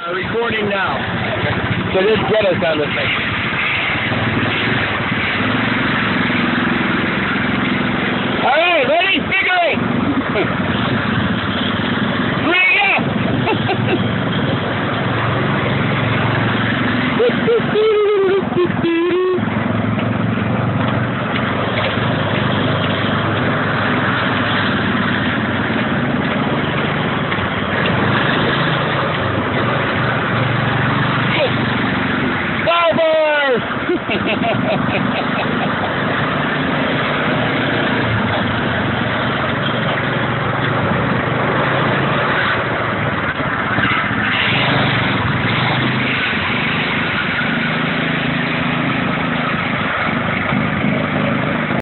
Uh, recording now. So just get us on the thing. Ha ha ha ha ha!